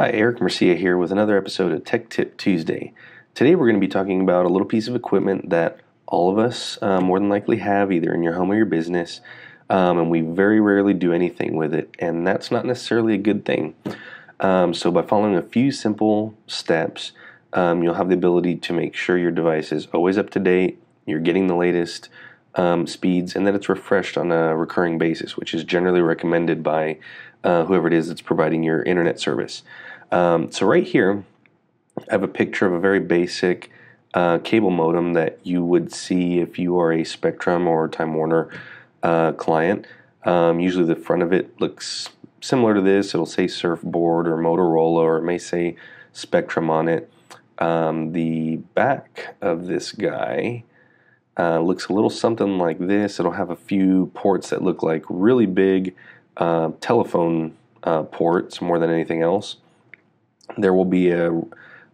Hi, Eric Mercia here with another episode of Tech Tip Tuesday. Today we're going to be talking about a little piece of equipment that all of us uh, more than likely have either in your home or your business, um, and we very rarely do anything with it, and that's not necessarily a good thing. Um, so, by following a few simple steps, um, you'll have the ability to make sure your device is always up to date, you're getting the latest um, speeds, and that it's refreshed on a recurring basis, which is generally recommended by uh, whoever it is that's providing your internet service. Um, so right here, I have a picture of a very basic uh, cable modem that you would see if you are a Spectrum or Time Warner uh, client. Um, usually the front of it looks similar to this. It'll say Surfboard or Motorola, or it may say Spectrum on it. Um, the back of this guy uh, looks a little something like this. It'll have a few ports that look like really big uh, telephone uh, ports more than anything else. There will be a,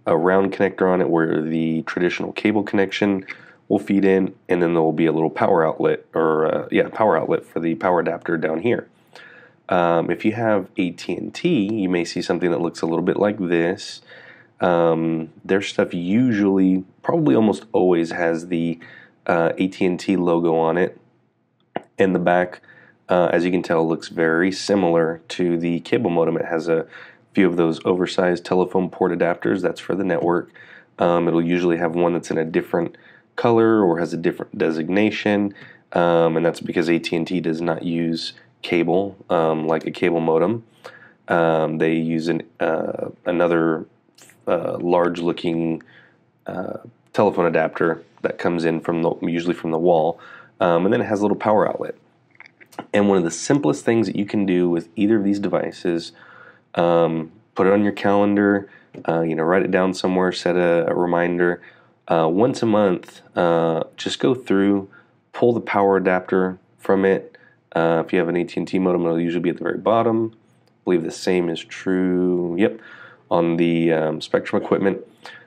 a round connector on it where the traditional cable connection will feed in, and then there will be a little power outlet, or uh, yeah, power outlet for the power adapter down here. Um, if you have AT&T, you may see something that looks a little bit like this. Um, their stuff usually, probably almost always has the uh, AT&T logo on it. In the back, uh, as you can tell, looks very similar to the cable modem. It has a few of those oversized telephone port adapters. That's for the network. Um, it'll usually have one that's in a different color or has a different designation, um, and that's because AT&T does not use cable um, like a cable modem. Um, they use an, uh, another uh, large-looking uh, telephone adapter that comes in from the usually from the wall, um, and then it has a little power outlet. And one of the simplest things that you can do with either of these devices, um, put it on your calendar, uh, you know, write it down somewhere, set a, a reminder. Uh, once a month, uh, just go through, pull the power adapter from it. Uh, if you have an AT&T modem, it'll usually be at the very bottom. I believe the same is true. Yep, on the um, Spectrum equipment.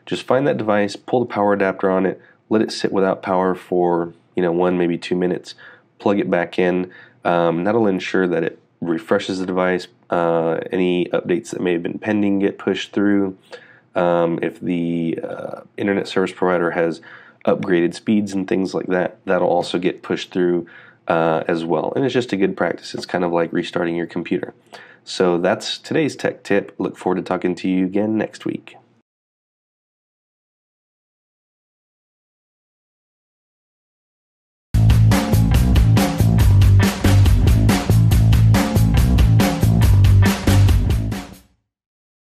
Just find that device, pull the power adapter on it, let it sit without power for you know one maybe two minutes. Plug it back in. Um, that'll ensure that it refreshes the device. Uh, any updates that may have been pending get pushed through. Um, if the uh, internet service provider has upgraded speeds and things like that, that'll also get pushed through uh, as well. And it's just a good practice. It's kind of like restarting your computer. So that's today's tech tip. Look forward to talking to you again next week.